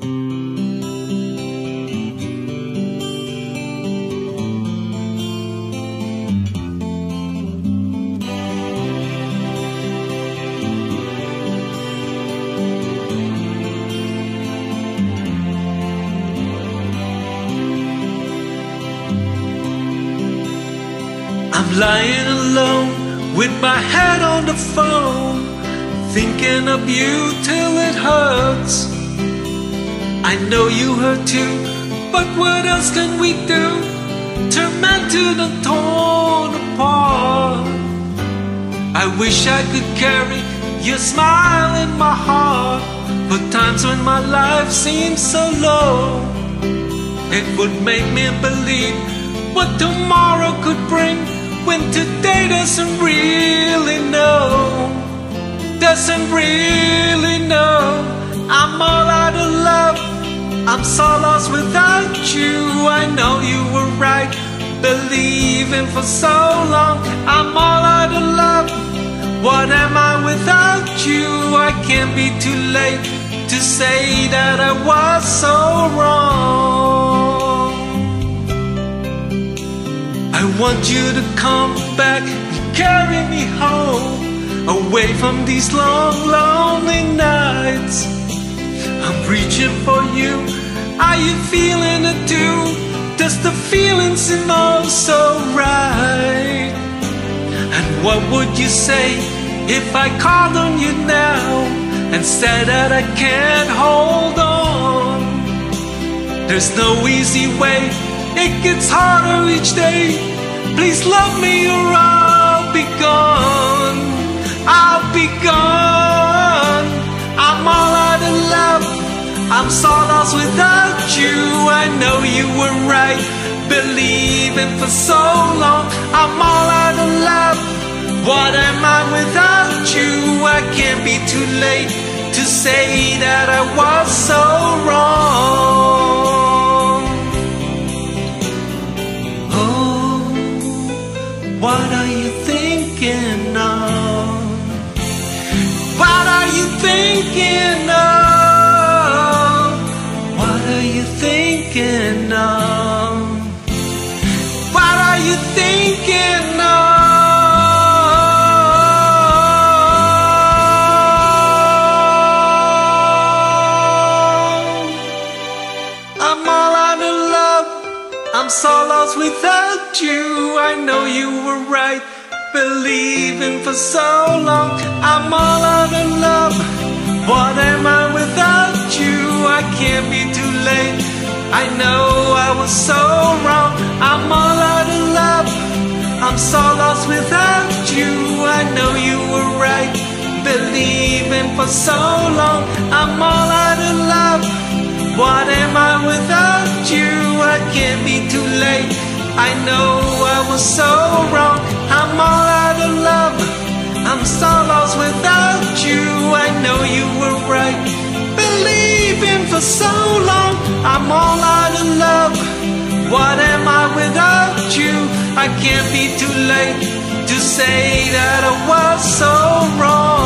I'm lying alone with my head on the phone, thinking of you till it hurts. I know you hurt too, but what else can we do? Tormented and torn apart. I wish I could carry your smile in my heart, but times when my life seems so low, it would make me believe what tomorrow could bring when today doesn't really know, doesn't really know. I'm so lost without you. I know you were right, believing for so long. I'm all out of love. What am I without you? I can't be too late to say that I was so wrong. I want you to come back and carry me home Away from these long, lonely nights I'm reaching for you Are you feeling it too? Does the feeling seem oh so right? And what would you say if I called on you now And said that I can't hold on? There's no easy way it gets harder each day. Please love me or I'll be gone. I'll be gone. I'm all out of love. I'm so Believing for so long. I'm all out of love. What am I without you? I can't be too late to say that I was so wrong. Oh, what are you thinking of? What are you thinking thinking of? I'm all out of love. I'm so lost without you. I know you were right, believing for so long. I'm all out of love. What am I without you? I can't be too late. I know I was so wrong. I'm all so lost without you. I know you were right, believing for so long. I'm all out of love. What am I without you? I can't be too late. I know I was so wrong. I'm all out of love. I'm so lost without you. I know you were right. Believing for so long. I'm all out of love. What am? I can't be too late to say that I was so wrong.